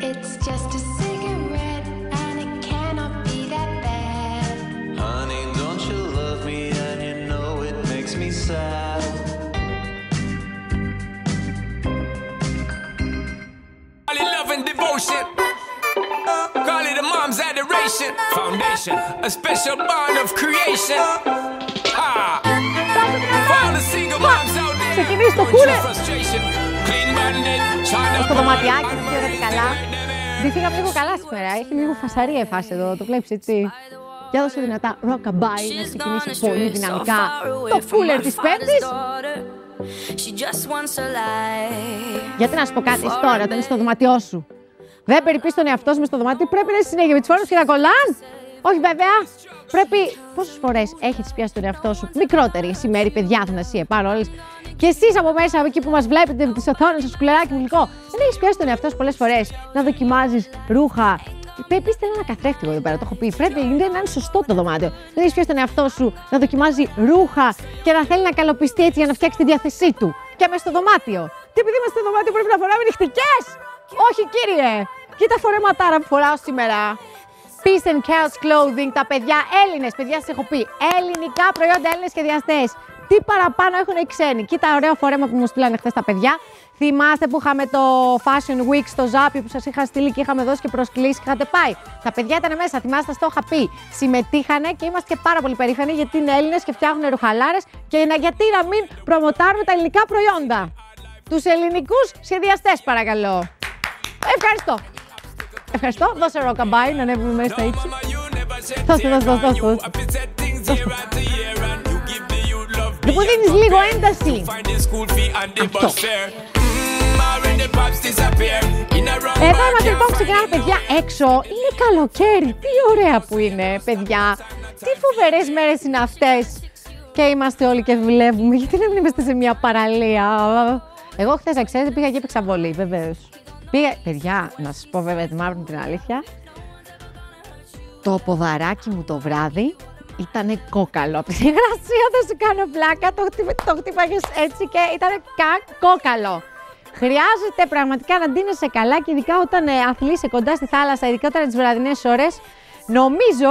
It's just a cigarette and it cannot be that bad. Honey, don't you love me and you know it makes me sad. Call it love and devotion. Call it a mom's adoration. Foundation, a special bond of creation. Ah. For all the single moms out there, going through frustration. Clean bandit, trying to Στο δωματιάκι, burn δεν my ξέρω τι καλά. Ντυθήκαμε λίγο καλά σήμερα. Έχει λίγο φασαρία η φάση εδώ. Το βλέπεις έτσι. Για δώσε δυνατά rockabye να ξεκινήσει πολύ δυναμικά το cooler της Πέμπτης. She just wants a life. Γιατί να σου πω κάτι εσύ τώρα, όταν είσαι στο δωμάτιό σου. Δεν περιπείς τον εαυτό σου μες στο δωμάτιο, πρέπει να είσαι συνέχεια με τις φόρμε και να κολλάν. Όχι βέβαια. Πρέπει. Πόσες φορές έχεις πιάσει τον εαυτό σου μικρότερη εσύ μέρη, παιδιά, Αθανασία, πάνω όλε. Και εσείς από μέσα, από εκεί που μας βλέπετε με τις οθόνες, το σκουλεράκι μου γλυκό, δεν έχεις πιάσει τον εαυτό σου πολλές φορές να δοκιμάζεις ρούχα. Πρέπει είστε ένα καθρέφτικο εδώ πέρα, το έχω πει. Πρέπει είναι να είναι σωστό το δωμάτιο. Δεν έχεις πιάσει τον εαυτό σου να δοκιμάζει ρούχα και να θέλει να καλοπιστεί έτσι για να φτιάξει τη διάθεσή του. Και μέσα στο δωμάτιο. Και επειδή είμαστε στο δωμάτιο πρέπει να φοράμε νυχτικές. Όχι κύριε. Κοίτα φορέματάρα που φοράω σήμερα. Peace and Chaos Clothing, τα παιδιά Έλληνες, παιδιά σας έχω πει. Ελληνικά προϊόντα, Έλληνες σχεδιαστές. Τι παραπάνω έχουν οι ξένοι. Κοίτα, ωραίο φόρεμα που μου στείλανε χθες τα παιδιά. Θυμάστε που είχαμε το Fashion Week στο Ζάπι που σας είχα στείλει και είχαμε δώσει και προσκλήσεις και είχατε πάει. Τα παιδιά ήταν μέσα, θυμάστε, το είχα πει. Συμμετείχανε και είμαστε και πάρα πολύ περήφανοι γιατί είναι Έλληνες και φτιάχνουν ρουχαλάρε και να, γιατί να μην προμοτάρουμε τα ελληνικά προϊόντα. Τους ελληνικούς σχεδιαστές, παρακαλώ. Ευχαριστώ. Ευχαριστώ. Δώσε ροκαμπάι να ανέβουμε μέσα στα ύψη. Δώσε, δώσε, δώσε, δώσε. Δεν μου δίνεις λίγο ένταση. Αυτό. Εδώ είμαστε λοιπόν, ξεκινάμε παιδιά έξω. Είναι καλοκαίρι. Τι ωραία που είναι, παιδιά. Τι φοβερές μέρες είναι αυτές. Και είμαστε όλοι και δουλεύουμε. Γιατί να μην είμαστε σε μια παραλία; Εγώ χθες, να ξέρετε, πήγα και έπαιξα βολή, βεβαίως. Πήγα, παιδιά, να σας πω βέβαια τη μαύρη μου την αλήθεια. Το ποδαράκι μου το βράδυ ήταν κόκαλο. Από την υγρασία δεν σου κάνω πλάκα. Το, χτύπα, το χτύπαγες έτσι και ήταν κόκαλο. Χρειάζεται πραγματικά να ντύνεσαι καλά και ειδικά όταν ε, αθλείσαι κοντά στη θάλασσα, ειδικά όταν τις βραδινές ώρες. Νομίζω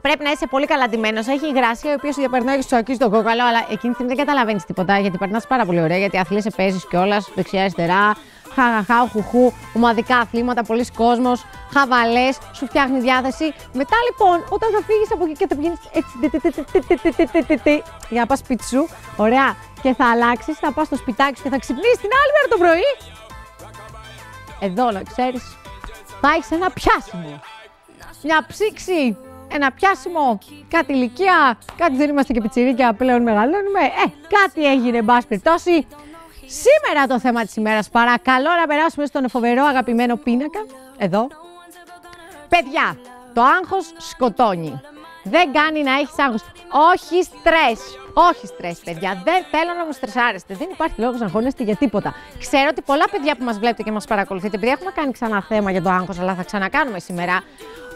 πρέπει να είσαι πολύ καλά ντυμένος. Έχει υγρασία η οποία σου διαπερνάει και σου ακίζει τον κόκαλο, αλλά εκείνη τη στιγμή δεν καταλαβαίνεις τίποτα γιατί περνάς πάρα πολύ ωραία. Γιατί αθλείσαι, παίζεις κιόλας δεξιά-αριστερά. Χαχαχά, χουχού, ομαδικά αθλήματα, πολλοί κόσμος, χαβαλές, σου φτιάχνει διάθεση. Μετά λοιπόν, όταν θα φύγεις από εκεί και θα πηγαίνει έτσι για να πας σπίτι σου, ωραία, και θα αλλάξεις, θα πας στο σπιτάκι σου και θα ξυπνήσεις την άλλη μέρα το πρωί. Εδώ να ξέρεις, θα έχεις ένα πιάσιμο. Μια ψήξη, ένα πιάσιμο, κάτι ηλικία, κάτι δεν είμαστε και πιτσιρίκια πλέον μεγαλώνουμε. Ε, κάτι έγινε, εν πάση περιπτώσει. Σήμερα το θέμα της ημέρας, παρακαλώ να περάσουμε στον φοβερό αγαπημένο πίνακα, εδώ. Παιδιά, το άγχος σκοτώνει. Δεν κάνει να έχεις άγχος. Όχι στρες. Όχι στρες, παιδιά. Δεν θέλω να μου στρεσάρεστε. Δεν υπάρχει λόγος να αγχώνεστε για τίποτα. Ξέρω ότι πολλά παιδιά που μας βλέπετε και μας παρακολουθείτε, επειδή έχουμε κάνει ξανά θέμα για το άγχος, αλλά θα ξανακάνουμε σήμερα.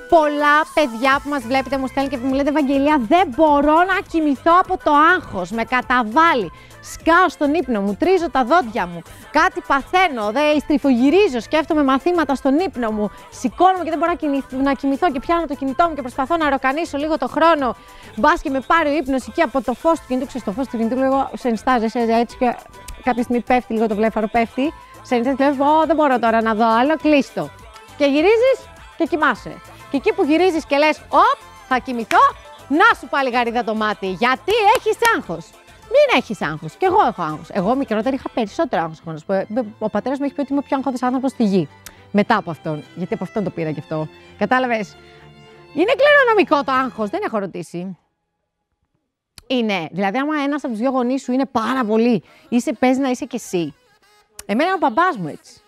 Πολλά παιδιά που μας βλέπετε μου στέλνουν και μου λέτε Ευαγγελία δεν μπορώ να κοιμηθώ από το άγχος, με καταβάλει. Σκάω στον ύπνο μου, τρίζω τα δόντια μου, κάτι παθαίνω, δεν στριφογυρίζω, σκέφτομαι μαθήματα στον ύπνο μου, σηκώνομαι και δεν μπορώ να κοιμηθώ, να κοιμηθώ και πιάνω το κινητό μου και προσπαθώ να ροκανίσω λίγο το χρόνο. Μπας και με πάρει ο ύπνος εκεί από το φως του κινητού, ξέρεις το φως του κινητού, λίγο σε ενστάζεσαι έτσι και κάποια στιγμή πέφτει λίγο το βλέφαρο, πέφτει. Σε ενστάζει και λέω, δεν μπορώ τώρα να δω άλλο, κλείστο. Και γυρίζεις και κοιμάσαι. Και εκεί που γυρίζεις και λες, Οπ, θα κοιμηθώ, να σου πάλι γαρίδα το μάτι. Γιατί έχεις άγχος. Μην έχεις άγχος. Κι εγώ έχω άγχος. Εγώ μικρότερη είχα περισσότερο άγχος. Ο πατέρας μου έχει πει ότι είμαι ο πιο αγχώδη άνθρωπος στη γη. Μετά από αυτόν. Γιατί από αυτόν το πήρα κι αυτό. Κατάλαβες; Είναι κληρονομικό το άγχος. Δεν έχω ρωτήσει. Είναι. Δηλαδή, άμα ένας από τους δύο γονείς σου είναι πάρα πολύ, είσαι, παίζει να είσαι κι εσύ. Εμένα είναι ο μπαμπά μου έτσι.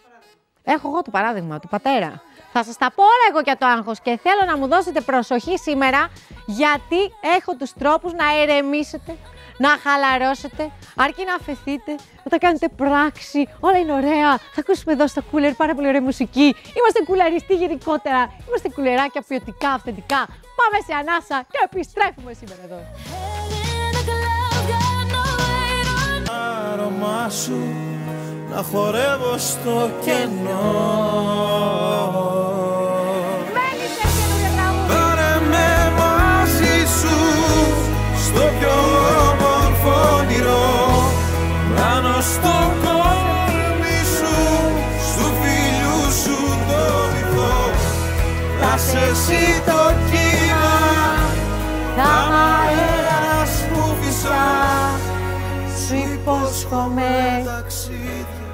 Έχω εγώ το παράδειγμα του πατέρα. Θα σας τα πω όλα εγώ για το άγχος και θέλω να μου δώσετε προσοχή σήμερα γιατί έχω τους τρόπους να ερεμήσετε, να χαλαρώσετε, αρκεί να αφαιθείτε, να τα κάνετε πράξη, όλα είναι ωραία. Θα ακούσουμε εδώ στο κούλερ πάρα πολύ ωραία μουσική. Είμαστε κουλαριστοί γενικότερα, είμαστε κουλεράκια ποιοτικά, αυθεντικά. Πάμε σε ανάσα και επιστρέφουμε σήμερα εδώ. Άρωμά σου να χορεύω στο κενό στο πιο όμορφο όνειρο. Πάνω στο κόρμι σου, στου φίλου σου το βυθό Θα σε εσύ το κύμα, Θα μ' αέρας που φυσά. Σου υπόσχομαι ταξίδια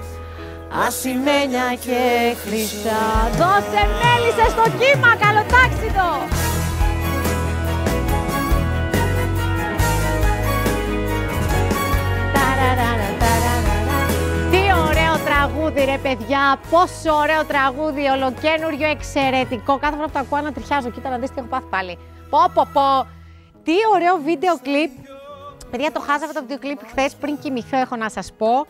ασημένια και χρυσά. Δώσε μέλισσες στο κύμα, καλό ρε παιδιά, πόσο ωραίο τραγούδι, ολοκαίνουργιο, εξαιρετικό. Κάθε φορά που το ακούω ανατριχιάζω, κοίτα να δεις τι έχω πάθει πάλι. Πω πω πω, τι ωραίο βίντεο κλιπ Παιδιά, το χάζαβα το βίντεο κλιπ χθες πριν κοιμηθώ, έχω να σας πω.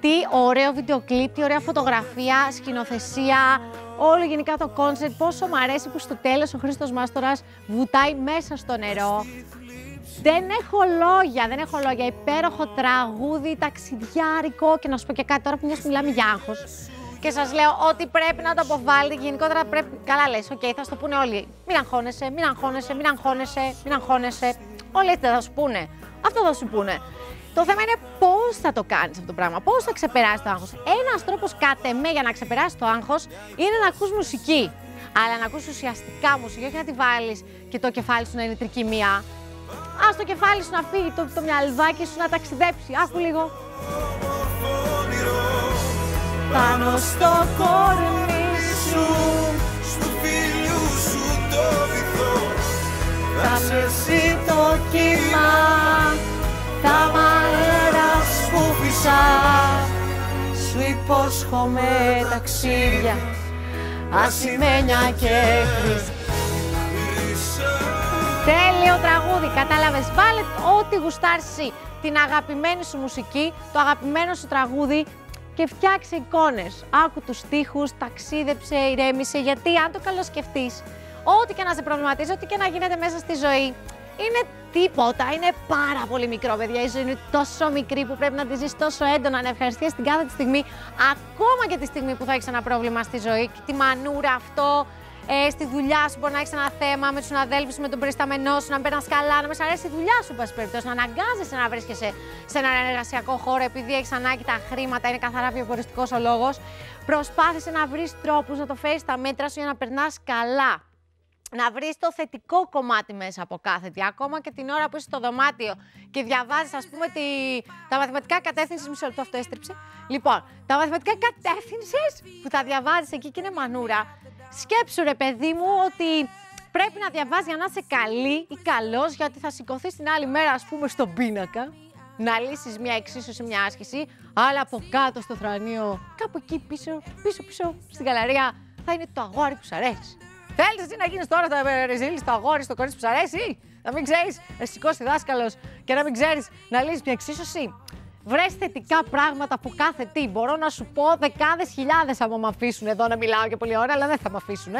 Τι ωραίο βίντεο κλιπ, τι ωραία φωτογραφία, σκηνοθεσία, όλο γενικά το κόνσεπτ. Πόσο μου αρέσει που στο τέλος ο Χρήστος Μάστορας βουτάει μέσα στο νερό. Δεν έχω λόγια, δεν έχω λόγια. Υπέροχο τραγούδι, ταξιδιάρικο και να σου πω και κάτι τώρα που μιας που μιλάμε για άγχος. Και σας λέω ότι πρέπει να το αποβάλλετε. Γενικότερα πρέπει. Καλά λες, οκ, θα σου το πούνε όλοι. Μην αγχώνεσαι, μην αγχώνεσαι, μην αγχώνεσαι, μην αγχώνεσαι. Όλοι έτσι δεν θα σου πούνε. Αυτό θα σου πούνε. Το θέμα είναι πώς θα το κάνεις αυτό το πράγμα, πώς θα ξεπεράσει το άγχος. Ένας τρόπος, κάτε με, για να ξεπεράσει το άγχος είναι να ακούς μουσική. Αλλά να ακούς ουσιαστικά μουσική, όχι να τη βάλεις και το κεφάλι σου να είναι τρικυμία. Άσ' το κεφάλι σου να φύγει, το, το μυαλουδάκι σου να ταξιδέψει. Άκου λίγο. Πάνω στο κόρμι σου, στου φίλου σου το βυθό Θα σε εσύ το κύμα, Τα αέρας που φυσά Σου υπόσχομαι ταξίδια Ασημένια και χρυσά Τέλειο τραγούδι, κατάλαβες. Βάλε ό,τι γουστάρεις εσύ. Την αγαπημένη σου μουσική, το αγαπημένο σου τραγούδι και φτιάξε εικόνες. Άκου τους στίχους, ταξίδεψε, ηρέμησε, γιατί αν το καλοσκεφτείς, ό,τι και να σε προβληματίζει, ό,τι και να γίνεται μέσα στη ζωή, είναι τίποτα, είναι πάρα πολύ μικρό, παιδιά. Η ζωή είναι τόσο μικρή που πρέπει να τη ζεις τόσο έντονα, να ευχαριστείς την κάθε τη στιγμή, ακόμα και τη στιγμή που θα έχεις ένα πρόβλημα στη ζωή, και τη μανούρα αυτό, ε, στη δουλειά σου μπορεί να έχεις ένα θέμα με τους συναδέλφους σου, με τον περισταμενό σου, να μην περνάς καλά, να μην σ' αρέσει η δουλειά σου, πάση περιπτώσει, να αναγκάζεσαι να βρίσκεσαι σε έναν εργασιακό χώρο επειδή έχεις ανάγκη τα χρήματα, είναι καθαρά βιοποριστικός ο λόγος. Προσπάθησε να βρεις τρόπους να το φέρεις στα μέτρα σου για να περνάς καλά. Να βρεις το θετικό κομμάτι μέσα από κάθε τι. Ακόμα και την ώρα που είσαι στο δωμάτιο και διαβάζεις, ας πούμε, τη... τα μαθηματικά κατεύθυνσης. Μισό λεπτό, αυτό έστριψε. Λοιπόν, τα μαθηματικά κατεύθυνσης που τα διαβάζεις εκεί και είναι μανούρα. Σκέψου, ρε παιδί μου, ότι πρέπει να διαβάζει για να είσαι καλή ή καλός, γιατί θα σηκωθεί την άλλη μέρα, ας πούμε, στον πίνακα, να λύσεις μια εξίσωση, μια άσκηση, αλλά από κάτω στο θρανείο, κάπου εκεί πίσω, πίσω, πίσω, στην γαλαρία, θα είναι το αγόρι που σου αρέσει. Θέλεις εσύ να γίνεις τώρα το ρεζίλι, το αγόρι, το κορίτσι που σου αρέσει, να μην ξέρεις, να σηκώσει δάσκαλος και να μην ξέρεις να λύσεις μια εξίσωση; Βρες θετικά πράγματα από κάθε τι. Μπορώ να σου πω δεκάδες χιλιάδες άμα με αφήσουν εδώ να μιλάω και πολλή ώρα, αλλά δεν θα με αφήσουν.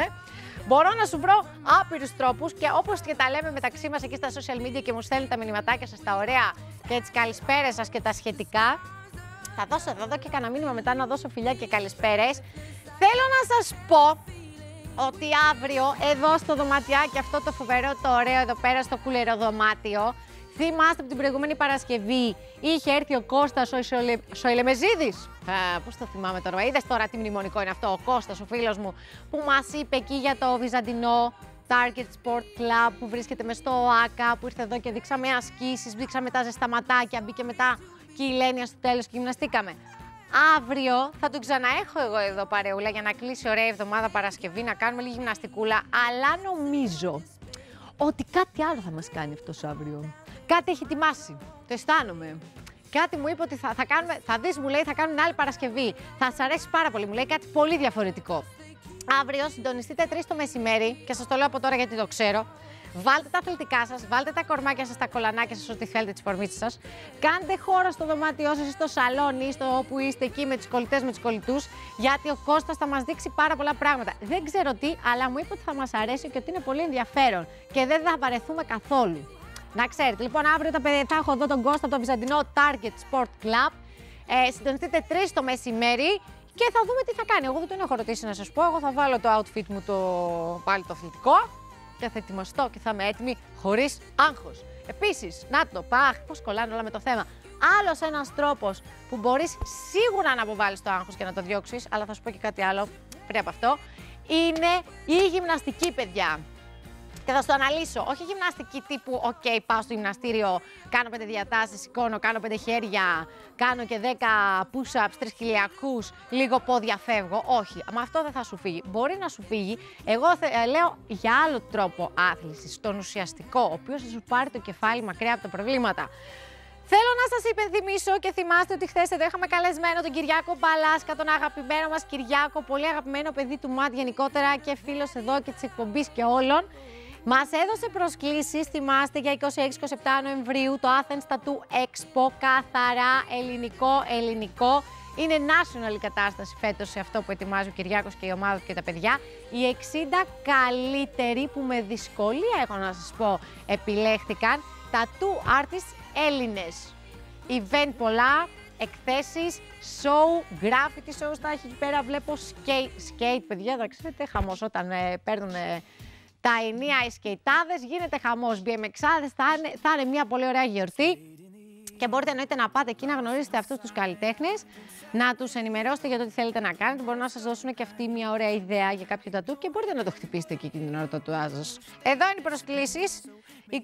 Μπορώ να σου βρω άπειρους τρόπους και όπως και τα λέμε μεταξύ μας εκεί στα social media και μου στέλνουν τα μηνυματάκια σας τα ωραία και τις καλησπέρες σας και τα σχετικά. Θα δώσω, θα δω και κανένα μήνυμα μετά να δώσω φιλιά και καλησπέρες. Θέλω να σας πω ότι αύριο εδώ στο δωματιάκι αυτό το φοβερό, το ωραίο εδώ πέρα στο κουλερό δωμάτιο, θυμάστε από την προηγούμενη Παρασκευή είχε έρθει ο Κώστας ο Ισοελε... Σοηλεμεζίδης; Ε, πώς το θυμάμαι τώρα, είδες τώρα τι μνημονικό είναι αυτό, ο Κώστας, ο φίλος μου, που μας είπε εκεί για το Βυζαντινό Target Sport Club που βρίσκεται μες στο ΟΑΚΑ, που ήρθε εδώ και δείξαμε ασκήσεις, δείξαμε τα ζεσταματάκια, μπήκε μετά και η Λένια στο τέλος και γυμναστήκαμε. Αύριο θα τον ξαναέχω εγώ εδώ παρεούλα για να κλείσει ωραία εβδομάδα Παρασκευή, να κάνουμε λίγη γυμναστικούλα. Αλλά νομίζω ότι κάτι άλλο θα μας κάνει αυτός αύριο. Κάτι έχει ετοιμάσει. Το αισθάνομαι. Κάτι μου είπε ότι θα, θα κάνουμε, θα δεις μου λέει, θα κάνουμε άλλη Παρασκευή. Θα σας αρέσει πάρα πολύ, μου λέει κάτι πολύ διαφορετικό. Αύριο συντονιστείτε 3 το μεσημέρι και σας το λέω από τώρα γιατί το ξέρω. Βάλτε τα αθλητικά σας, βάλτε τα κορμάκια σας, τα κολανάκια σας, ό,τι θέλετε, τις φορμίτσε σας. Κάντε χώρο στο δωμάτιό σας ή στο σαλόνι ή στο όπου είστε εκεί με του κολλητές, με τους κολλητούς, γιατί ο Κώστας θα μας δείξει πάρα πολλά πράγματα. Δεν ξέρω τι, αλλά μου είπε ότι θα μας αρέσει και ότι είναι πολύ ενδιαφέρον και δεν θα βαρεθούμε καθόλου. Να ξέρετε, λοιπόν, αύριο τα παιδιά θα έχω εδώ τον Κώστα από το Βυζαντινό Target Sport Club. Ε, συντονιστείτε 3 το μεσημέρι και θα δούμε τι θα κάνει. Εγώ δεν τον έχω ρωτήσει να σας πω. Εγώ θα βάλω το outfit μου το πάλι το αθλητικό και θα ετοιμαστώ και θα είμαι έτοιμη χωρίς άγχος. Επίσης, να το παχ, πώς κολλάνε όλα με το θέμα. Άλλος ένας τρόπος που μπορείς σίγουρα να αποβάλεις το άγχος και να το διώξεις, αλλά θα σου πω και κάτι άλλο πριν από αυτό, είναι η γυμναστική, παιδιά. Και θα στο αναλύσω. Όχι γυμναστική τύπου, OK, πάω στο γυμναστήριο, κάνω πέντε διατάσεις, σηκώνω, κάνω πέντε χέρια, κάνω και 10 push-ups, τρεις χιλιακούς, λίγο πόδια φεύγω. Όχι, με αυτό δεν θα σου φύγει. Μπορεί να σου φύγει. Εγώ θε- ε, λέω για άλλο τρόπο άθληση, τον ουσιαστικό, ο οποίος θα σου πάρει το κεφάλι μακριά από τα προβλήματα. Θέλω να σας υπενθυμίσω και θυμάστε ότι χθες εδώ είχαμε καλεσμένο τον Κυριάκο Μπαλάσκα, τον αγαπημένο μας Κυριάκο, πολύ αγαπημένο παιδί του ΜΑΤ γενικότερα και φίλος εδώ και της εκπομπής και όλων. Μας έδωσε προσκλήσεις, θυμάστε, για 26-27 Νοεμβρίου το Athens Tattoo Expo. Καθαρά ελληνικό, ελληνικό. Είναι national η κατάσταση φέτος σε αυτό που ετοιμάζει ο Κυριάκος και η ομάδα του και τα παιδιά. Οι 60 καλύτεροι που με δυσκολία έχω να σας πω επιλέχθηκαν. Tattoo artists Έλληνες. Event πολλά, εκθέσεις, show, graffiti shows τα έχει εκεί πέρα. Βλέπω skate, skate παιδιά, θα ξέρετε, χαμός όταν ε, παίρνουν ε, τα ενία οι σκεϊτάδες, γίνεται χαμός. BMXάδες, θα είναι, θα είναι μια πολύ ωραία γιορτή. Και μπορείτε εννοείται να πάτε εκεί να γνωρίσετε αυτούς τους καλλιτέχνες, να τους ενημερώσετε για το τι θέλετε να κάνετε. Μπορούν να σας δώσουν και αυτή μια ωραία ιδέα για κάποιο τατού και μπορείτε να το χτυπήσετε εκεί εκείνη την ώρα το τατουάζ σας. Εδώ είναι οι προσκλήσεις. 26-27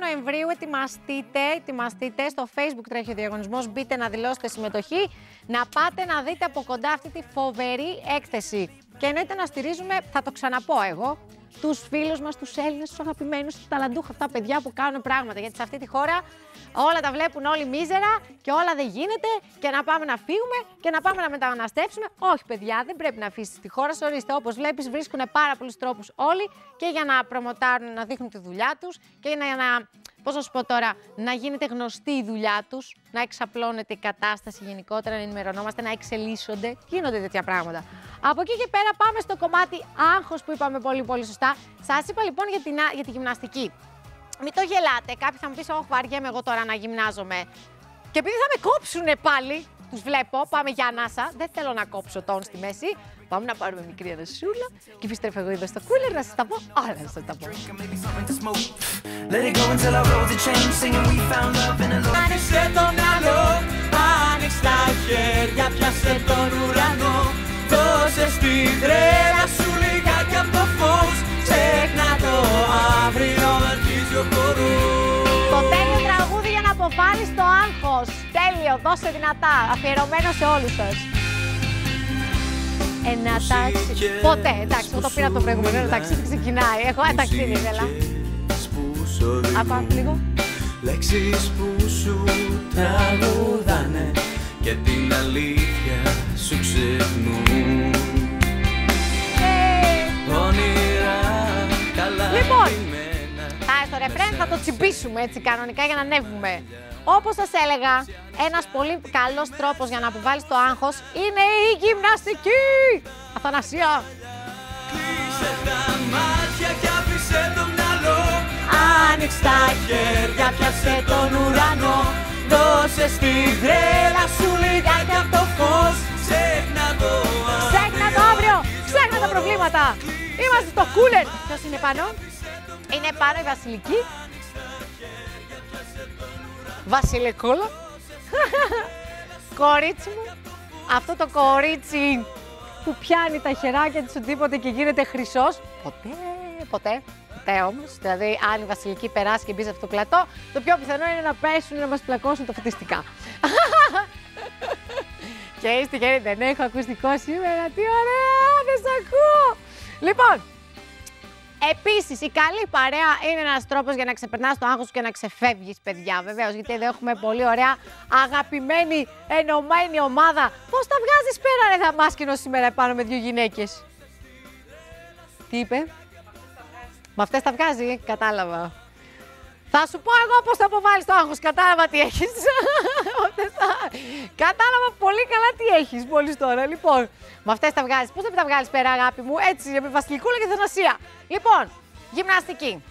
Νοεμβρίου ετοιμαστείτε, ετοιμαστείτε. Στο Facebook τρέχει ο διαγωνισμός. Μπείτε να δηλώσετε συμμετοχή. Να πάτε να δείτε από κοντά αυτή τη φοβερή έκθεση. Και εννοείται να στηρίζουμε, θα το ξαναπώ εγώ, τους φίλους μας, τους Έλληνες, τους αγαπημένους, του ταλαντούχα αυτά παιδιά που κάνουν πράγματα. Γιατί σε αυτή τη χώρα όλα τα βλέπουν όλοι μίζερα και όλα δεν γίνεται και να πάμε να φύγουμε και να πάμε να μεταναστεύσουμε. Όχι, παιδιά, δεν πρέπει να αφήσεις τη χώρα. σου. Ορίστε, όπως βλέπεις, βρίσκουν πάρα πολλούς τρόπους όλοι και για να προμοτάρουν, να δείχνουν τη δουλειά τους και για να. Πώς να σου πω τώρα, να γίνεται γνωστή η δουλειά τους, να εξαπλώνεται η κατάσταση γενικότερα, να ενημερωνόμαστε, να εξελίσσονται. Γίνονται τέτοια πράγματα. Από εκεί και πέρα πάμε στο κομμάτι άγχος που είπαμε πολύ πολύ σωστά. Σας είπα λοιπόν για, την, α- για τη γυμναστική. Μην το γελάτε. Κάποιοι θα μου πεις: Όχι, βαριέμαι εγώ τώρα να γυμνάζομαι. Και επειδή θα με κόψουνε πάλι, τους βλέπω, πάμε για ανάσα. Δεν θέλω να κόψω τον στη μέση. Πάμε να πάρουμε μικρή ανασούλα και επιστρέφω εγώ εδώ στο κούλερ να σας τα πω. Όλα να σας τα πω. Maybe something to smoke. Let it go until our roads are changed. Singing we found love in a little. Άνοιξε το μυαλό, άνοιξε τα χέρια, πιάσε τον ουρανό. Δώσε στη τρέλα σου λιγάκι από το φως. Ξέχνα το αύριο, αρχίζει ο χορός. Το τέλειο τραγούδι για να αποβάλεις το άγχος. Τέλειο, δώσε δυνατά. Αφιερωμένο σε όλους σας. Ένα ταξί. Ποτέ, εντάξει, εγώ το πήρα το προηγούμενο. Ένα ταξίδι ξεκινάει. Εγώ ένα ταξίδι ήθελα. Άκου λίγο. Λέξεις που σου τραγουδάνε και την αλήθεια σου ξεχνούν Όνειρα καλά Λοιπόν. ντυμένα. Πάει στο ρεφρέν, θα το τσιμπήσουμε έτσι κανονικά για να ανέβουμε. Όπως σας έλεγα, ένας πολύ καλός τρόπος για να αποβάλεις το άγχος είναι η γυμναστική. Αθανασία. Κλείσε τα μάτια και άφησε το μυαλό Άνοιξε τα χέρια, πιάσε τον ουρανό Δώσε στη γρέλα σου λιγάκι από το φως Ξέχνα το Ξέχνα το αύριο, ξέχνα τα προβλήματα. Είμαστε στο κούλερ. Ποιος είναι πάνω; Είναι πάνω η Βασιλική. Βασιλικούλα. κορίτσι μου. Αυτό το κορίτσι που πιάνει τα χεράκια της οτιδήποτε και γίνεται χρυσός. Ποτέ, ποτέ, ποτέ όμως. Δηλαδή, αν η Βασιλική περάσει και μπει σε αυτό το πλατό, το πιο πιθανό είναι να πέσουν ή να μας πλακώσουν τα φωτιστικά. Και είστε και δεν έχω ακουστικό σήμερα. Τι ωραία, δεν σ' ακούω. Λοιπόν, επίσης η καλή παρέα είναι ένας τρόπος για να ξεπερνάς το άγχος και να ξεφεύγεις, παιδιά. Βεβαίως, γιατί εδώ έχουμε πολύ ωραία, αγαπημένη, ενωμένη ομάδα. Πώς τα βγάζεις πέρα, ρε Δαμάσκηνο, σήμερα επάνω με δύο γυναίκες; Τι είπε, Με αυτές τα βγάζει, κατάλαβα. Θα σου πω εγώ πώς θα αποβάλεις το άγχος. Κατάλαβα τι έχεις. Κατάλαβα πολύ καλά τι έχεις μόλις τώρα. Λοιπόν, με αυτές τα βγάζεις. Πώς θα τα βγάλεις πέρα, αγάπη μου, έτσι, με βασιλικούλα και θανασία. Λοιπόν, γυμναστική.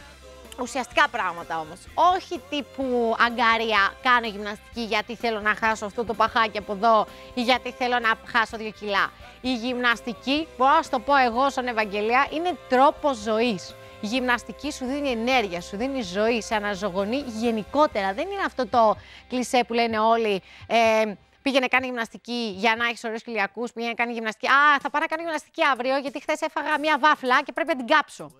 Ουσιαστικά πράγματα όμως. Όχι τύπου αγκάρια, κάνω γυμναστική γιατί θέλω να χάσω αυτό το παχάκι από εδώ ή γιατί θέλω να χάσω δύο κιλά. Η γυμναστική, μπορώ να σου το πω εγώ σαν Ευαγγελία, είναι τρόπος ζωής. Η γυμναστική σου δίνει ενέργεια, σου δίνει ζωή, σε αναζωογονεί γενικότερα. Δεν είναι αυτό το κλισέ που λένε όλοι. Ε, πήγαινε κάνει γυμναστική για να έχεις ωραίους κοιλιακού. Πήγαινε κάνει γυμναστική. Α, θα πάω να κάνω γυμναστική αύριο γιατί χθες έφαγα μία βάφλα και πρέπει να την κάψω.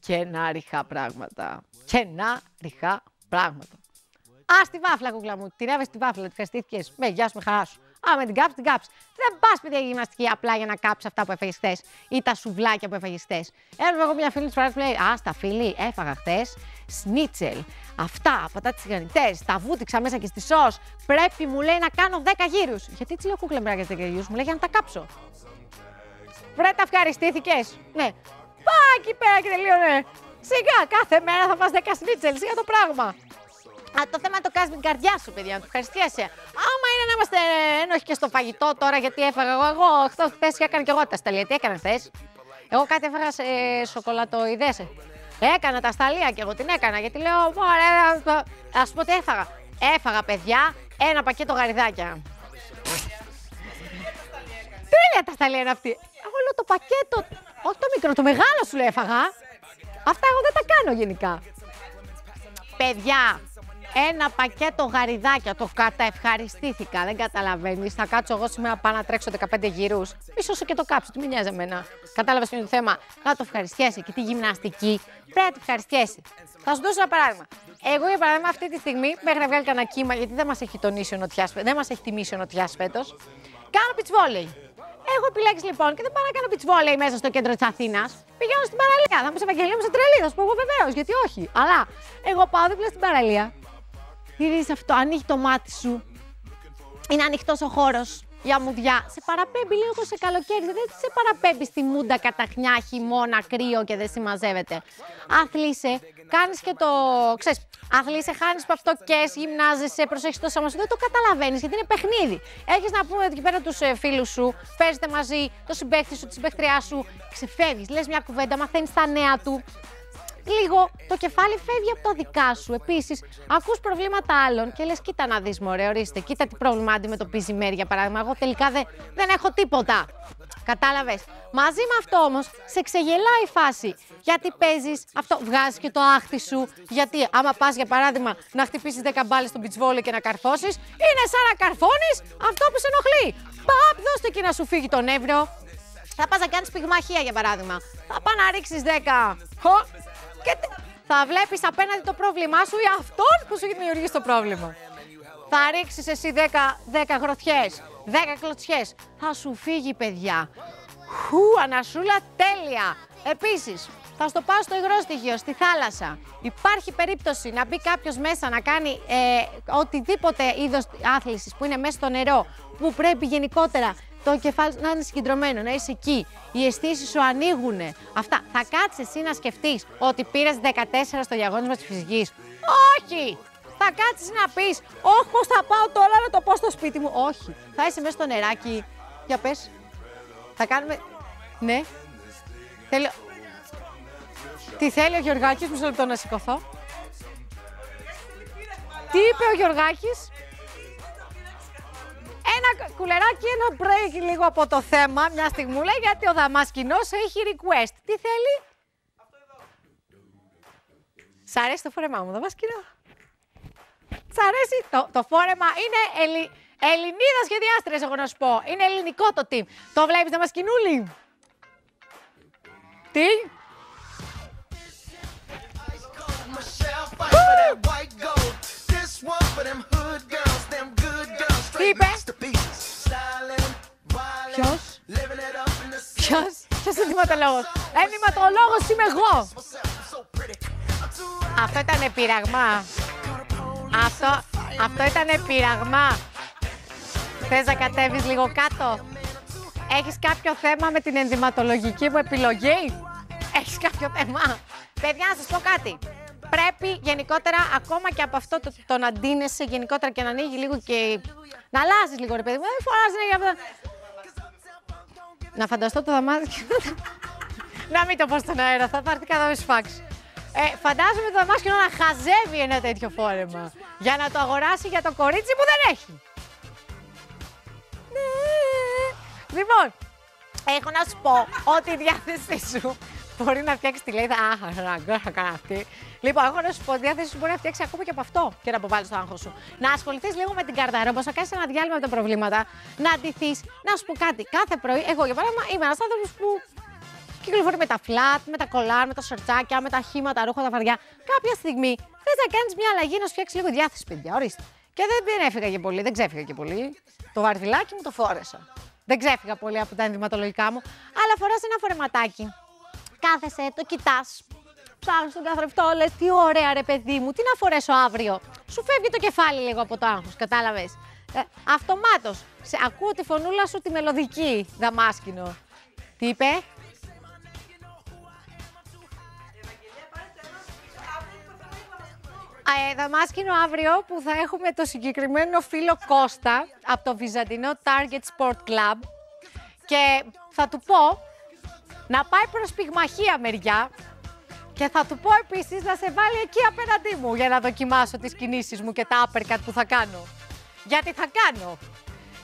Και να ριχά πράγματα. Και να ριχά πράγματα. Α τη βάφλα, κούκλα μου. Την έβεσαι τη βάφλα, τη ευχαριστήθηκες. Με γεια σου, με χαράς σου. Α, με την κάψεις, την κάψεις. Δεν πας παιδιά για γυμναστική απλά για να κάψεις αυτά που έφαγες χθες ή τα σουβλάκια που έφαγες χθες. Έβλεπα εγώ μια φίλη της φορά που λέει Α, στα φίλη, έφαγα χθες σνίτσελ. Αυτά, πατάτε τηγανιτέ, τα βούτυξα μέσα και στη σο. Πρέπει, μου λέει, να κάνω 10 γύρους. Γιατί τη λέω κούκλα μπράγκα 10 γύρους, μου λέει για να τα κάψω. Βρε, τα ευχαριστήθηκες. Ναι. Πάει εκεί πέρα και τελείωνε. Σιγά, κάθε μέρα θα φας 10 σνίτσελ, σιγά το πράγμα. Α, το θέμα είναι το κάνει με την καρδιά σου, παιδιά, να το ευχαριστιέσαι. Άμα είναι να είμαστε ένοχοι και στο φαγητό τώρα, γιατί έφαγα εγώ. Εγώ χθες χθες έκανα και εγώ τα σταλία. Τι έκανα χθες; Εγώ κάτι έφαγα σε σοκολατοειδές. Έκανα τα σταλία και εγώ την έκανα γιατί λέω, ωραία, ας σου πω τι έφαγα. Έφαγα, παιδιά, ένα πακέτο γαριδάκια. Τέλεια τα σταλία είναι αυτή. Εγώ λέω το πακέτο, όχι το μικρό, το μεγάλο σου λέω έφαγα. Αυτά εγώ δεν τα κάνω γενικά. Παιδιά, ένα πακέτο γαριδάκια. Το καταευχαριστήθηκα. Δεν καταλαβαίνεις. Θα κάτσω εγώ σήμερα πάνω να τρέξω 15 γύρους. Μισό σου και το κάψω. Τι με νοιάζει εμένα. Κατάλαβες ποιο είναι το θέμα. Να το ευχαριστιέσαι και τη γυμναστική. Πρέπει να το ευχαριστιέσαι. Θα σου δώσω ένα παράδειγμα. Εγώ, για παράδειγμα, αυτή τη στιγμή μέχρι να βγάλει κανένα κύμα, γιατί δεν μας έχει τονίσει ο νοτιάς δεν μας έχει τιμήσει ο νοτιάς φέτος. Κάνω πιτσβόλεϊ. Έχω επιλέξει λοιπόν και δεν πάω να κάνω πιτσβόλεϊ μέσα στο κέντρο της Αθήνας. Πηγαίνω στην παραλία. Θα μου σε Ευαγγελία, μου σε τρελή. Θα σου πω εγώ βεβαίως, γιατί όχι. Αλλά εγώ πάω δίπλα στην παραλία. Γυρίζεις αυτό, ανοίγει το μάτι σου. Είναι ανοιχτός ο χώρος για μουδιά. Σε παραπέμπει λίγο σε καλοκαίρι. Δεν σε παραπέμπει στη μούντα καταχνιά, χειμώνα, κρύο και δεν συμμαζεύεται. Αθλείσαι, κάνεις και το. ξέρεις, αθλείσαι, χάνεις παυτοκέ, γυμνάζεσαι, προσέχεις το σώμα σου. Δεν το καταλαβαίνεις γιατί είναι παιχνίδι. Έχεις να πούμε εκεί πέρα τους φίλους σου, παίζετε μαζί, το συμπέχτη σου, τη συμπέχτριά σου, ξεφεύγεις, λες μια κουβέντα, μαθαίνεις τα νέα του λίγο το κεφάλι φεύγει από τα δικά σου. Επίσης, ακούς προβλήματα άλλων και λες: Κοίτα να δεις, Μωρέ, ορίστε, κοίτα τι πρόβλημα αντιμετωπίζει η Μέρη, για παράδειγμα. Εγώ τελικά δεν, δεν έχω τίποτα. Κατάλαβες. Μαζί με αυτό όμως σε ξεγελάει η φάση. Γιατί παίζεις αυτό, βγάζεις και το άχτι σου. Γιατί άμα πας για παράδειγμα να χτυπήσεις 10 μπάλες στον πιτσβόλι και να καρφώσεις, είναι σαν να καρφώνεις αυτό που σε ενοχλεί. Παπ, δώστε και να σου φύγει το νεύρο. Θα πας να κάνεις πυγμαχία για παράδειγμα. Θα πά να ρίξεις 10. Χω, και θα βλέπεις απέναντι το πρόβλημά σου ή αυτόν που σου έχει δημιουργήσει το πρόβλημα. Θα ρίξεις εσύ 10, 10 γροθιές, 10 κλωτσιές. Θα σου φύγει, παιδιά. Χου, ανασούλα, τέλεια. Επίσης, θα στο πάω στο υγρό στοιχείο, στη θάλασσα. Υπάρχει περίπτωση να μπει κάποιος μέσα να κάνει ε, οτιδήποτε είδος άθλησης που είναι μέσα στο νερό, που πρέπει γενικότερα το κεφάλι να είναι συγκεντρωμένο, να είσαι εκεί. Οι αισθήσεις σου ανοίγουν. Αυτά. Θα κάτσεις εσύ να σκεφτείς ότι πήρες 14 στο διαγώνισμα της φυσικής. Όχι! Θα κάτσεις να πεις, Όχι, πώς θα πάω τώρα να το πω στο σπίτι μου. Όχι. Θα είσαι μέσα στο νεράκι. Για πες. Θα κάνουμε. Ναι. Θέλω. Τι θέλει ο Γιωργάκης, μισό λεπτό να σηκωθώ. Τι είπε ο Γιωργάκης. Ένα κουλεράκι, ένα break λίγο από το θέμα, μια στιγμούλα, γιατί ο Δαμασκηνός έχει request. Τι θέλει; Σ' αρέσει το φόρεμά μου, Δαμασκηνό. Σ' αρέσει; Το, το φόρεμα, είναι Ελλη, Ελληνίδα σχεδιάστρες, εγώ να σου πω. Είναι ελληνικό το team. Το βλέπεις, Δαμασκηνούλη; Τι; Τι είπε; Ποιος; Ποιος; Ποιος είναι ενηματολόγος; Ενηματολόγος είμαι εγώ. Αυτό ήταν πειραγμά. Αυτό, αυτό ήταν πειραγμά. Θες να κατέβεις λίγο κάτω; Έχεις κάποιο θέμα με την ενδυματολογική μου επιλογή; Έχεις κάποιο θέμα; Παιδιά, να σας πω κάτι πρέπει γενικότερα ακόμα και από αυτό το, το να ντύνεσαι γενικότερα και να ανοίγει λίγο και. να αλλάζεις λίγο ρε παιδί μου. Δεν φοράς για αυτά. Να φανταστώ το δαμάδι και να μην το πω στον αέρα, θα, θα έρθει κατά σφάξ. Ε, φαντάζομαι το δαμάσκηνο να χαζεύει ένα τέτοιο φόρεμα για να το αγοράσει για το κορίτσι που δεν έχει. Ναι. Λοιπόν, έχω να σου πω ότι η διάθεσή σου μπορεί να φτιάξει τη λέει. Αχ, ραγκά, θα κάνω αυτή. Λοιπόν, έχω να σου πω ότι η διάθεσή σου μπορεί να φτιάξει ακόμα και από αυτό και να αποβάλεις το άγχος σου. Να ασχοληθείς λίγο με την καρταρόμπα, να κάνεις ένα διάλειμμα με τα προβλήματα, να αντιθεί. Να σου πω κάτι. Κάθε πρωί, εγώ για παράδειγμα είμαι ένας άνθρωπος που κυκλοφορεί με τα φλατ, με τα κολάρ, με τα σορτσάκια, με τα χύμα, τα ρούχα, τα βαριά. Κάποια στιγμή θες να κάνεις μια αλλαγή, να σου φτιάξεις λίγο διάθεση, παιδιά. Ορίστε. Και δεν, δεν έφυγα και πολύ, δεν ξέφυγα και πολύ. Το βαρδιλάκι μου το φόρεσα. Δεν ξέφυγα πολύ από τα ενδυματολογικά μου, αλλά φοράς ένα φορεματάκι. Κάθεσαι, το κοιτάς. Ψάχνεις τον καθρεφτό, λες τι ωραία ρε παιδί μου, τι να φορέσω αύριο; Σου φεύγει το κεφάλι λίγο από το άγχος, κατάλαβες. Ε, Αυτομάτως. Ακούω τη φωνούλα σου τη μελωδική, δαμάσκηνο. Τι είπε, Ε, δαμάσκηνο αύριο που θα έχουμε το συγκεκριμένο φίλο Κώστα από το Βυζαντινό Target Sport Club και θα του πω να πάει προς πυγμαχία μεριά και θα του πω επίσης να σε βάλει εκεί απέναντί μου για να δοκιμάσω τις κινήσεις μου και τα uppercut που θα κάνω. Γιατί θα κάνω.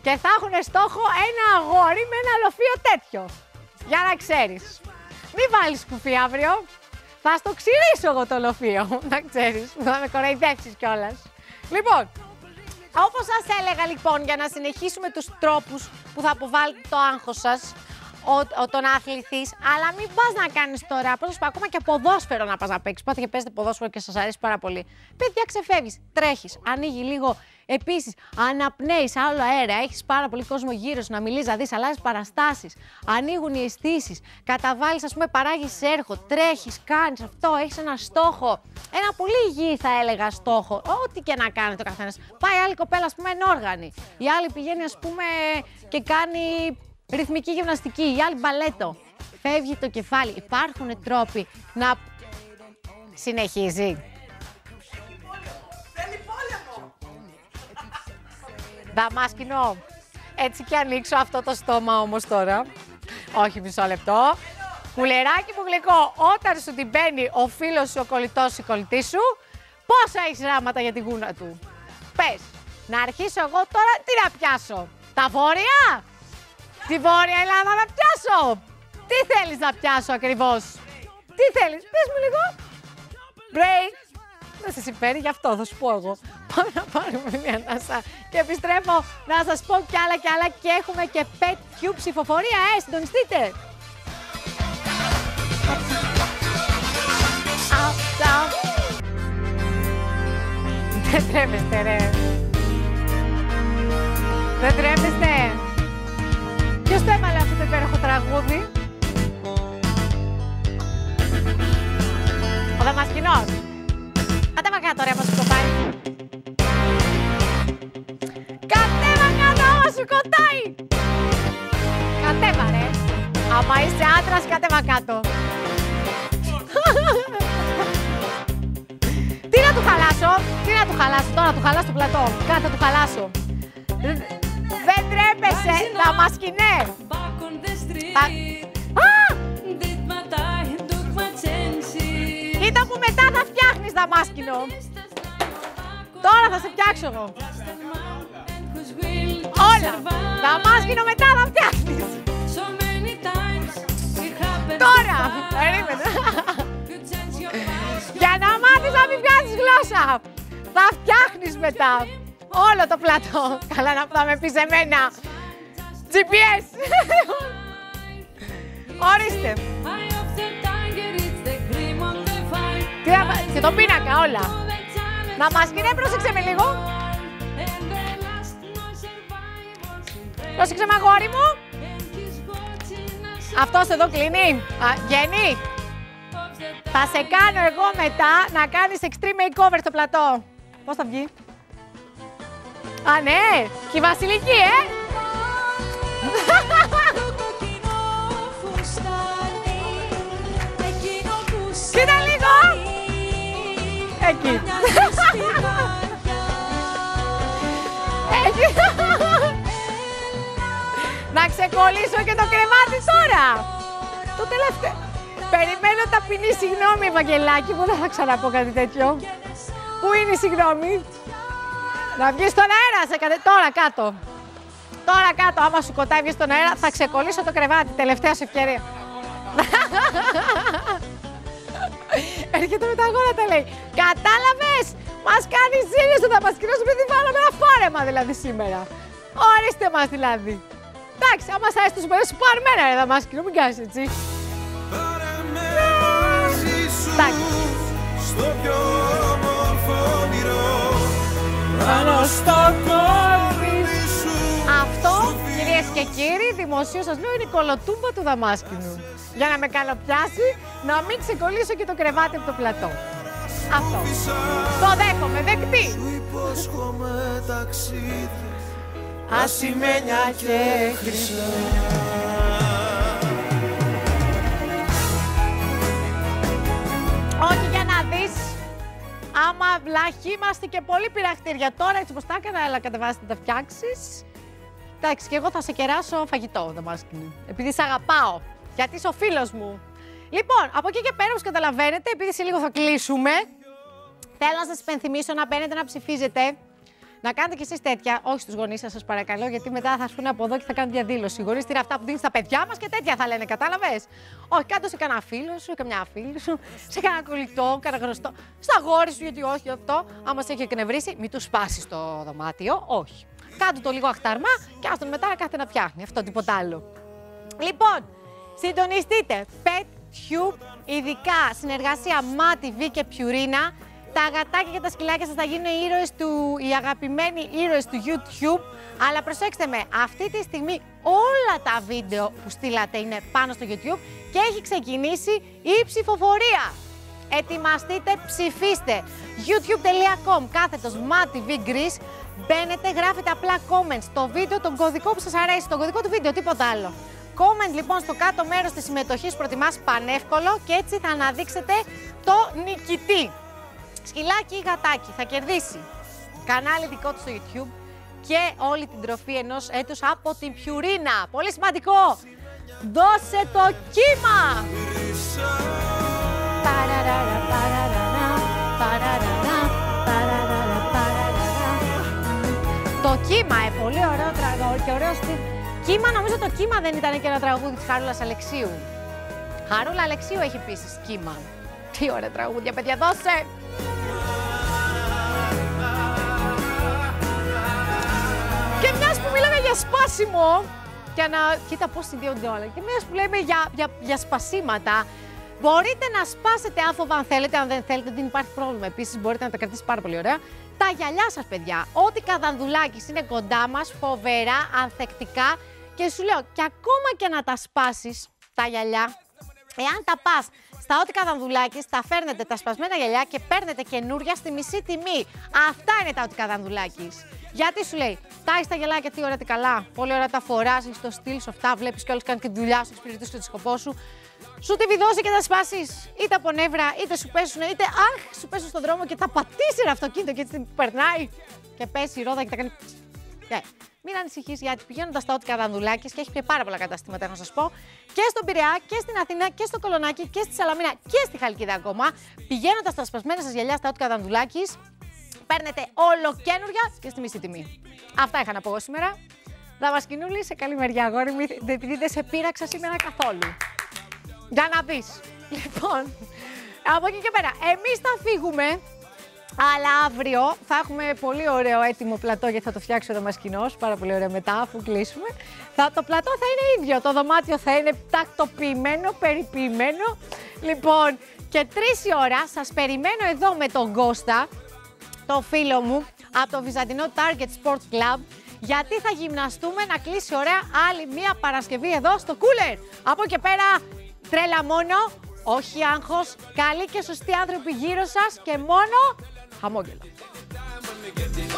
Και θα έχουν στόχο ένα αγόρι με ένα λοφείο τέτοιο. Για να ξέρεις. Μην βάλεις κουφί αύριο. Θα στο ξυρίσω εγώ το λοφείο, να ξέρεις. Θα με κοροϊδεύσεις κιόλας. Λοιπόν, όπως σας έλεγα λοιπόν, για να συνεχίσουμε τους τρόπους που θα αποβάλλετε το άγχος σας, ο, ο, το να αθληθείς, αλλά μην πας να κάνεις τώρα. Πώ πω, ακόμα και ποδόσφαιρο να πας να παίξεις. Πάτε και παίζετε ποδόσφαιρο και σας αρέσει πάρα πολύ. Παιδιά, ξεφεύγεις, τρέχεις, ανοίγει λίγο. Επίσης, αναπνέεις άλλο αέρα, έχεις πάρα πολύ κόσμο γύρω σου να μιλήσει, να δεις, αλλάζεις παραστάσεις. Ανοίγουν οι αισθήσεις. Καταβάλεις, ας πούμε, παράγεις έργο, τρέχεις, κάνεις αυτό, έχεις ένα στόχο. Ένα πολύ υγιή, θα έλεγα, στόχο. Ό,τι και να κάνει το καθένας. Πάει άλλη κοπέλα, ας πούμε, ενόργανη. Η άλλη πηγαίνει, ας πούμε, και κάνει ρυθμική γυμναστική, η άλλη μπαλέτο. Φεύγει το κεφάλι. Υπάρχουν τρόποι να συνεχίζει. Δαμάσκηνο. Έτσι και ανοίξω αυτό το στόμα όμως τώρα. Όχι μισό λεπτό. Κουλεράκι μου γλυκό, όταν σου την μπαίνει ο φίλος σου, ο κολλητός η κολλητή σου, πόσα έχεις ράματα για τη γούνα του. Πες, να αρχίσω εγώ τώρα τι να πιάσω. Τα βόρεια, Τη Βόρεια Ελλάδα να πιάσω! Τι θέλεις να πιάσω ακριβώς! Τι θέλεις, πες μου λίγο! Break! Δεν σε συμφέρει, γι' αυτό θα σου πω εγώ. Πάμε να πάρουμε μια ανάσα και επιστρέφω να σας πω κι άλλα κι άλλα και έχουμε και pet Q ψηφοφορία, ε, συντονιστείτε! Αυτά. Δεν τρέπεστε, ρε. Δεν τρέπεστε. Ποιος το έβαλε αυτό το υπέροχο τραγούδι; Ο Δαμασκηνός. Κατέβα κάτω ρε, άμα σου κοτάει. Κατέβα κάτω, άμα σου κοτάει. Κατέβα ρε. Άμα είσαι άντρας, κατέβα κάτω. Τι να του χαλάσω, τι να του χαλάσω, τώρα του χαλάσω το πλατό. Κάτι θα του χαλάσω. Δεν τρέπεσαι, δαμασκηνέ. Θα... Α! Κοίτα που μετά θα φτιάχνεις δαμάσκηνο. Τώρα θα σε φτιάξω εγώ. Όλα. Δαμάσκηνο μετά θα φτιάχνεις. Τώρα. Περίμενε. Για να μάθεις να μην βγάζεις γλώσσα. Θα φτιάχνεις μετά. Όλο το πλατό. Καλά να θα με πεις εμένα. GPS. Ορίστε. Τι να πα- Και το πίνακα όλα. Να μας κύριε, πρόσεξε με λίγο. Πρόσεξε με αγόρι μου. Αυτός εδώ κλείνει. Α, Γέννη. Θα σε κάνω εγώ μετά να κάνεις extreme makeover στο πλατό. Πώς θα βγει; Α, ναι. Και η Βασιλική, ε. Κοίτα λίγο. Εκεί. Εκεί. Να ξεκολλήσω και το κρεβάτι τώρα. Το τελευταίο. Περιμένω ταπεινή συγγνώμη, Ευαγγελάκη μου, δεν θα ξαναπώ κάτι τέτοιο. Πού είναι η συγγνώμη; Να βγεις στον αέρα, σε κατε... τώρα κάτω. Τώρα κάτω, άμα σου κοτάει βγεις στον αέρα, θα ξεκολλήσω το κρεβάτι, τελευταία σου ευκαιρία. Έρχεται με τα γόνατα, λέει. Κατάλαβες, μας κάνει ζήλιος ότι θα μας κοινώσουμε επειδή βάλαμε ένα φόρεμα δηλαδή σήμερα. Ορίστε μας δηλαδή. Εντάξει, άμα σας αρέσει τους μέρες σου πάρουμε ένα ρε δαμάσκηνο, μην κάνεις έτσι. Και κύριοι, δημοσίως σας λέω είναι η κολοτούμπα του Δαμάσκηνου. Για να με καλοπιάσει, να μην ξεκολλήσω και το κρεβάτι από το πλατό. Αυτό. Το δέχομαι, δεκτή. Σου υπόσχομαι ταξίδι Ασημένια και χρυσά. Όχι για να δεις Άμα βλάχοι είμαστε και πολύ πειραχτήρια τώρα, έτσι όπως τα έκανα, αλλά κατεβάστε τα φτιάξεις. Εντάξει, και εγώ θα σε κεράσω φαγητό, Δαμάσκηνη. Επειδή σε αγαπάω. Γιατί είσαι ο φίλος μου. Λοιπόν, από εκεί και πέρα, όπως καταλαβαίνετε, επειδή σε λίγο θα κλείσουμε, θέλω να σας υπενθυμίσω να μπαίνετε να ψηφίζετε. Να κάνετε κι εσείς τέτοια, όχι στους γονείς σας, σας παρακαλώ, γιατί μετά θα έρθουν από εδώ και θα κάνουν διαδήλωση. Οι γονείς τι είναι αυτά που δίνει στα παιδιά μας και τέτοια θα λένε, κατάλαβες; Όχι, κάτω σε κανένα φίλο σου, καμιά φίλη σου, σε κανένα κολλητό, κανένα γνωστό. Στα γόρι σου, γιατί όχι αυτό. Άμα σε έχει εκνευρίσει, μην τους σπάσεις το δωμάτιο. Όχι. Κάτω το λίγο αχταρμά και άστον μετά να κάθεται να φτιάχνει. Αυτό τίποτα άλλο. Λοιπόν, συντονιστείτε. Pet Tube, ειδικά συνεργασία MATV και Purina. Τα αγατάκια και τα σκυλάκια σας θα γίνουν οι ήρωες του, οι αγαπημένοι ήρωες του YouTube. Αλλά προσέξτε με, αυτή τη στιγμή όλα τα βίντεο που στείλατε είναι πάνω στο YouTube και έχει ξεκινήσει η ψηφοφορία. Ετοιμαστείτε, ψηφίστε. youtube.com κάθετος MATV Greece. Μπαίνετε, γράφετε απλά comments στο βίντεο, τον κωδικό που σας αρέσει, τον κωδικό του βίντεο, τίποτα άλλο. Comment λοιπόν στο κάτω μέρος της συμμετοχής προτιμάς πανεύκολο και έτσι θα αναδείξετε το νικητή. Σκυλάκι ή γατάκι θα κερδίσει κανάλι δικό του στο YouTube και όλη την τροφή ενός έτους από την Πιουρίνα. Πολύ σημαντικό! Δώσε το κύμα! Παραραρα, παραραρα, παραραρα, παραραρα, κύμα, ε, πολύ ωραίο τραγούδι και ωραίο στυλ. Κύμα, νομίζω το κύμα δεν ήταν και ένα τραγούδι της Χαρούλας Αλεξίου. Χαρούλα Αλεξίου έχει επίση κύμα. Τι ωραία τραγούδια, παιδιά, δώσε! Και μιας που μιλάμε για σπάσιμο, για να. Κοίτα πώς συνδυόνται όλα. Και μιας που λέμε για, για, για σπασίματα, μπορείτε να σπάσετε άφοβα αν θέλετε. Αν δεν θέλετε, δεν υπάρχει πρόβλημα. Επίσης, μπορείτε να τα κρατήσετε πάρα πολύ ωραία. Τα γυαλιά σας, παιδιά. Ό,τι καδανδουλάκι είναι κοντά μας, φοβερά, ανθεκτικά. Και σου λέω, και ακόμα και να τα σπάσεις τα γυαλιά, Εάν τα πας στα ό,τι καδανδουλάκη, τα φέρνετε τα σπασμένα γυαλιά και παίρνετε καινούρια στη μισή τιμή. Αυτά είναι τα ό,τι καδανδουλάκη. Γιατί σου λέει, τα έχεις τα γυαλάκια, τι ωραία, τι καλά. Πολύ ωραία τα φορά, έχει το στυλ σου αυτά, βλέπεις κιόλα κάνει και τη δουλειά σου, εξυπηρετείς και το σκοπό σου. Σου τη βιδώσει και τα σπάσεις είτε από νεύρα, είτε σου πέσουν, είτε αχ, σου πέσουν στον δρόμο και θα πατήσεις ένα αυτοκίνητο και έτσι την περνάει και πέσει η ρόδα και τα κάνει. Ναι. Μην ανησυχείς γιατί πηγαίνοντας στα ό,τι καδανδουλάκη και έχει και πάρα πολλά καταστήματα, έχω να σας πω, και στον Πειραιά και στην Αθήνα και στο Κολονάκι και στη Σαλαμίνα και στη Χαλκίδα ακόμα. Πηγαίνοντας στα σπασμένα σας γυαλιά στα ό,τι καδανδουλάκη, παίρνετε όλο καινούρια και στη μισή τιμή. Αυτά είχα να πω εγώ σήμερα. Δαμασκηνούλης, σε καλή μεριά, αγόρι μου, επειδή δεν σε πείραξα σήμερα καθόλου. Για να δει. Λοιπόν, από εκεί και πέρα, εμείς θα φύγουμε. Αλλά αύριο θα έχουμε πολύ ωραίο έτοιμο πλατό γιατί θα το φτιάξει ο Δαμασκηνός, πάρα πολύ ωραίο μετά αφού κλείσουμε. Θα, το πλατό θα είναι ίδιο, το δωμάτιο θα είναι τακτοποιημένο, περιποιημένο. Λοιπόν, και τρεις η ώρα σας περιμένω εδώ με τον Κώστα, το φίλο μου, από το Βυζαντινό Target Sports Club, γιατί θα γυμναστούμε να κλείσει ωραία άλλη μία Παρασκευή εδώ στο Cooler. Από εκεί και πέρα, τρέλα μόνο, όχι άγχος, καλοί και σωστοί άνθρωποι γύρω σας και μόνο Hamogula.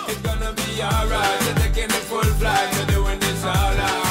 It's gonna be alright, you're taking a full flight, you're doing this all out.